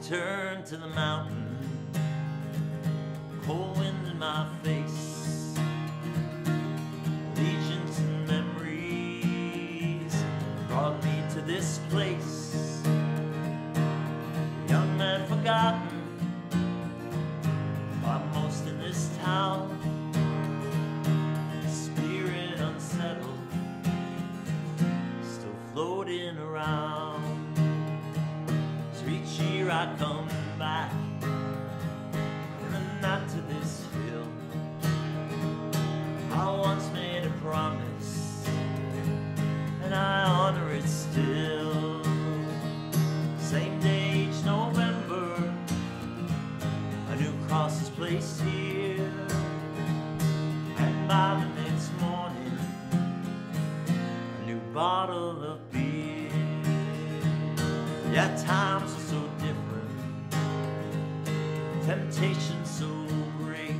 turned to the mountain, cold wind in my face, legions and memories brought me to this place. Young man forgotten by in this town, spirit unsettled, still floating around. Each year I come back and night to this hill. I once made a promise and I honor it still. Same day each November, a new cross is placed here. And by the next morning, a new bottle of beer. Yeah, times are so different, temptation so great.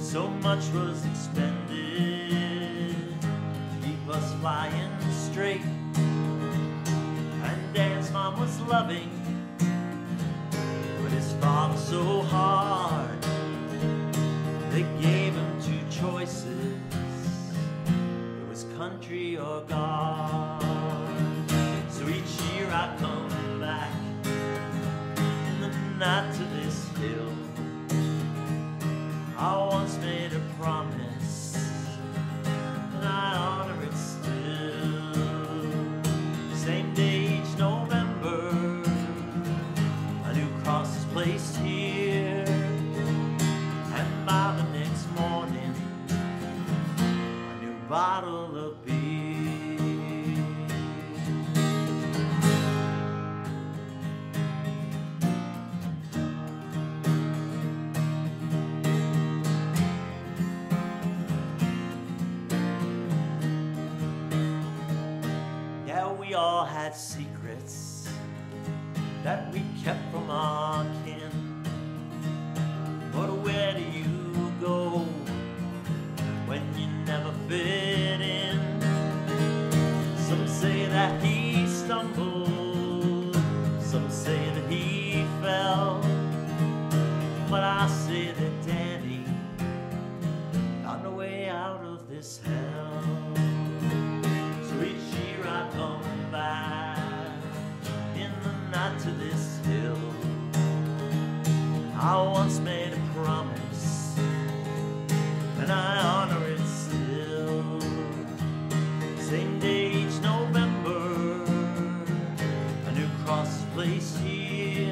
So much was expended to keep us flying straight. And Dan's mom was loving, but his father so hard. They gave him two choices. It was country or God. Year come we all had secrets that we kept from our kin. But where do you go when you never fit in? Some say that he stumbled, some say that he fell. But I say that Danny found a way out of this hell. To this hill. I once made a promise, and I honor it still. Same day each November, a new cross placed here,